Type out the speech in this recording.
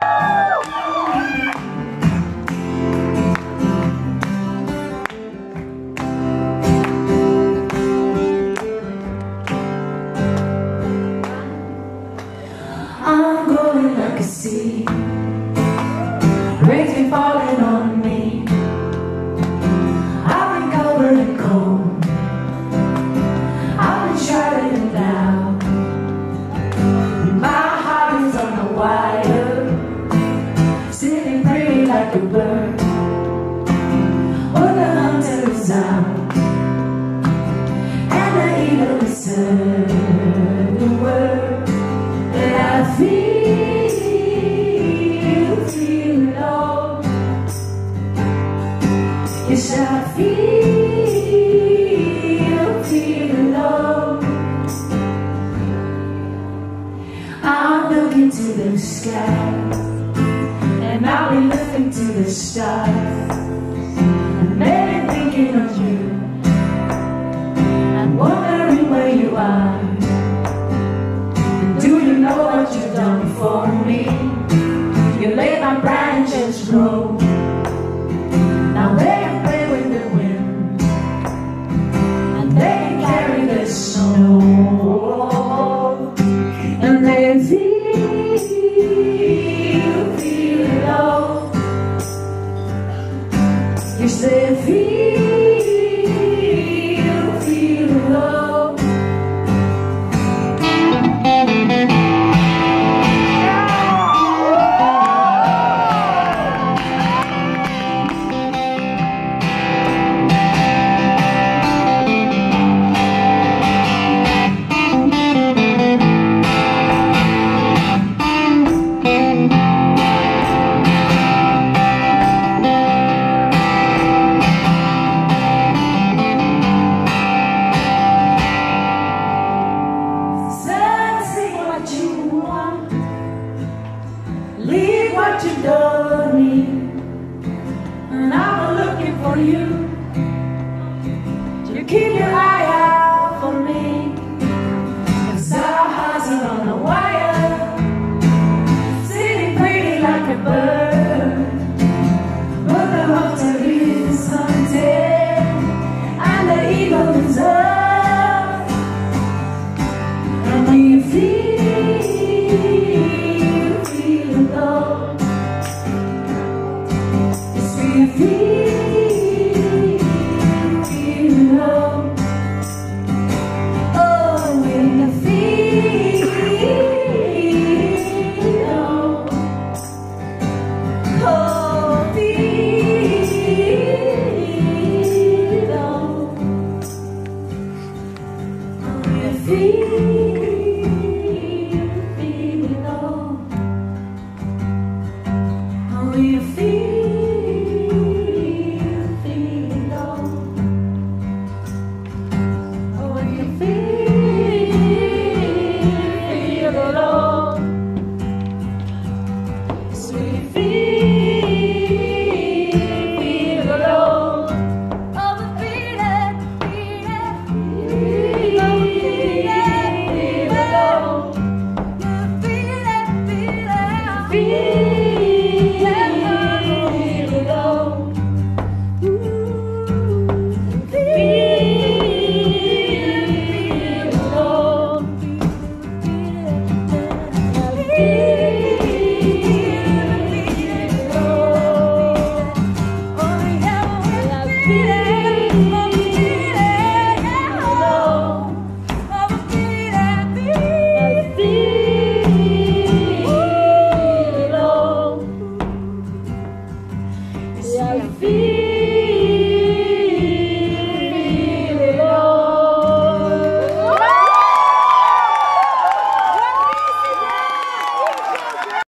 I'm to the sky, and I'll be looking to the stars, and maybe thinking of you, and wondering where you are. Grow. Now they play with the wind, and they carry the snow, and they feel, feel it all. Yes, they feel, what you don't need, and I'm looking for you. You keep your eye out for me, 'cause our hearts are on the wire, sitting pretty like a bird. But the hunter is hunted, and the eagle is up. And we feel, feel you feel, feel.